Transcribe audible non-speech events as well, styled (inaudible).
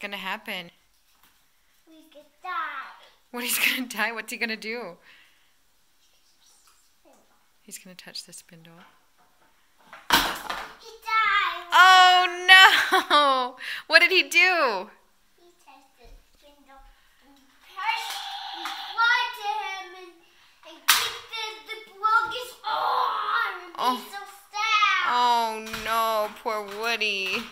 gonna happen? We could die. What he's gonna (laughs) die? What's he gonna do? He's gonna touch the spindle. He died. Oh no! (laughs) What did he do? He touched the spindle and pushed and flied to him and, and kicked the, the broke his arm. Oh. He's so sad. Oh no, poor Woody.